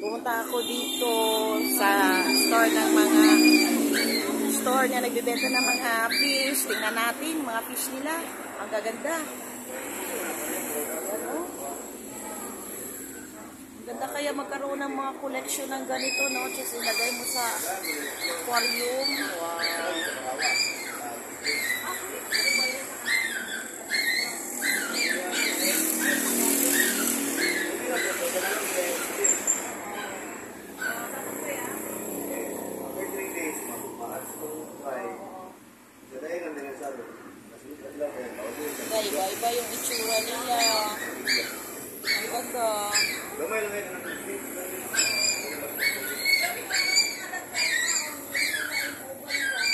Pumunta ako dito sa store ng mga store niya nagbebenta ng mga fish. Tingnan natin mga fish nila. Ang gaganda. Ayan, oh. Ang ganda kaya magkaroon ng mga collection ng ganito, no? Just ilagay mo sa aquarium. Wow. Nila. Ang ganda. Gamay lang.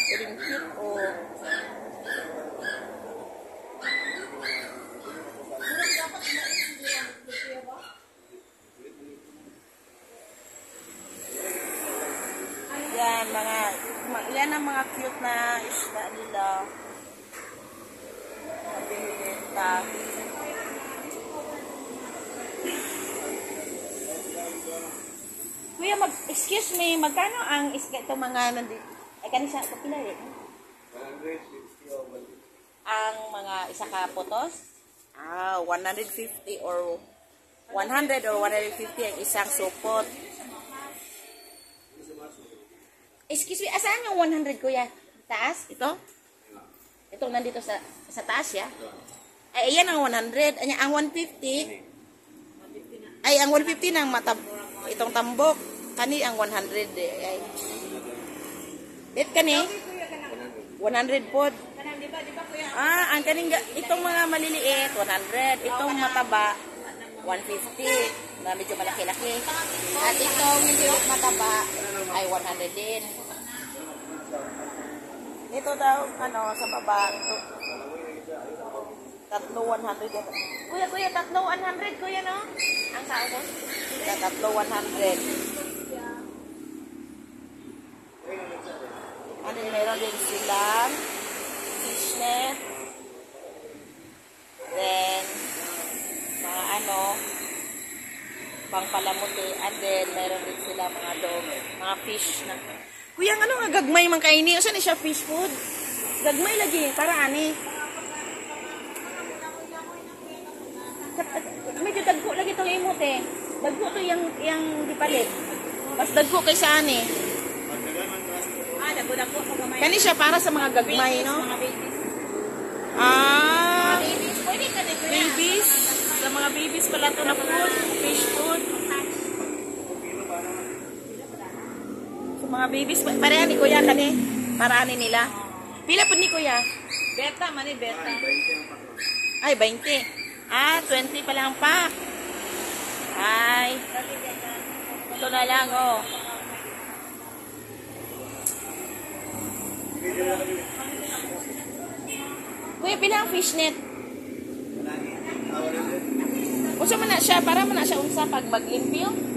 Piling cute, oh. Yan, mga, yan ang mga cute na isda nila. Mga binibenta. Kuya, mag, excuse me, magkano ang isda itong mga nandito? Ay, kanisa, kapila eh. 160 o balik. Ang mga isa ka potos? Ah, 150 or 100 or 150 ang isang supot. Excuse me, asaan yung 100 kuya? Taas? Ito? Itong nandito sa sa taas ya? Ay, ayan ang 100. Anya, ang 150? Ay, ang 150 ng matab itong tambok. Kani ang 100 eh. Ay. It kani? 100 pod. Ah, ang kaning itong mga maliliit 100, itong mataba 150 na medyo malaki-laki. At itong hindi mataba ay 100 din. Ito daw ano sa baba ito. Tatlo 100 yan. Kuya, kuya, tatlo 100 kuya no? Ang sao to? Tatlo 100. Ano, meron din silang fishnet. Then, mga ano, pang palamuti. And then, meron din sila mga dog, mga fish na. Kuya, ano nga gagmay man kaini? O saan siya fish food? Gagmay lagi, para ani. Medyo dagko lagi itong imot eh. Dagko to yung, yung dipalit. Mas dagko kay sa ani. Ah, dagko-dagko. Kani siya para sa mga gagmay, no? Mga babies. Ah, Babies. Pwede ka din, kuya. babies. Sa mga babies pala to na food, fish food. Sa mga babies, pareha ni Kuya kani. Para ani nila. Pila po ni Kuya? Beta, mani, beta. Ay, 20. Ah, 20 pa lang pa. Ay. Ito na lang, oh. Kuya, pila ang fishnet? Unsa man na siya, para man na siya unsa pag maglimpyo?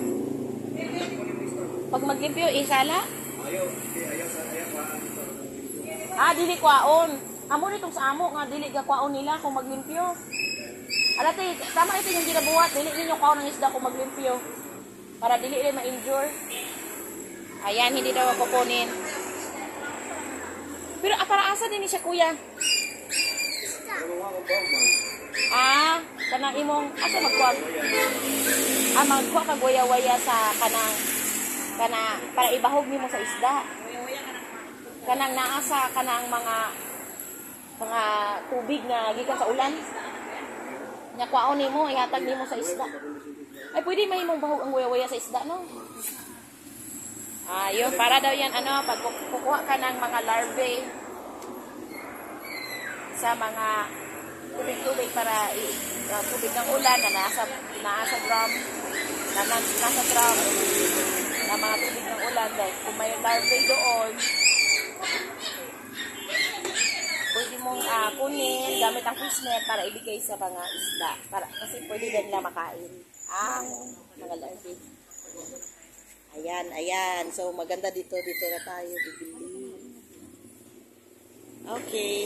Pag maglimpyo, isala? Ayaw, hindi ayaw sa ayaw pa. Ah, dili kwaon. Amo nitong sa amo nga dili ga kwaon nila kung maglimpyo. Alate, tama ito yung ginabuhat, dili ninyo kwaon ng isda kung maglimpyo. Para dili rin ma-injure. Ayan, hindi daw ako kunin. Pero ah, para asa din siya kuya? Ah, kanang imong asa magkuha? Ah, magkuha ka guya-waya sa kanang kana para ibahog nimo sa isda. Kanang naa sa kanang mga mga tubig na gikan sa ulan. Nya kwaon nimo ihatag nimo sa isda. Ay pwede may imong bahog ang guya-waya sa isda no? Ah, yun, para daw yan, ano, pag ku- kukuha ka ng mga larvae sa mga tubig-tubig para i, uh, tubig ng ulan na nasa, nasa drum, na, nasa drum, na mga tubig ng ulan, dahil kung may larvae doon, pwede mong ah, kunin gamit ang fishnet para ibigay sa mga isda. Para, kasi pwede din nila makain ang mga larvae. Ayan, ayan. So, maganda dito. Dito na tayo bibili. Okay.